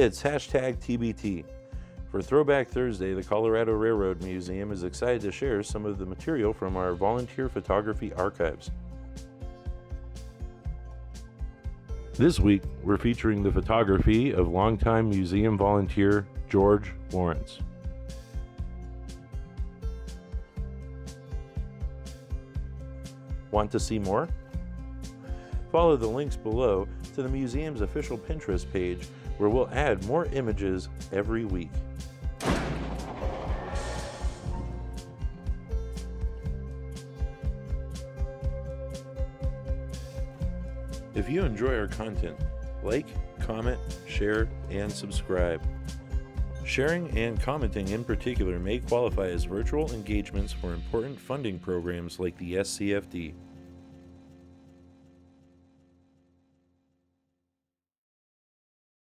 It's hashtag TBT. For Throwback Thursday, the Colorado Railroad Museum is excited to share some of the material from our volunteer photography archives. This week, we're featuring the photography of longtime museum volunteer George Lawrence. Want to see more? Follow the links below to the museum's official Pinterest page where we'll add more images every week. If you enjoy our content, like, comment, share, and subscribe. Sharing and commenting in particular may qualify as virtual engagements for important funding programs like the SCFD.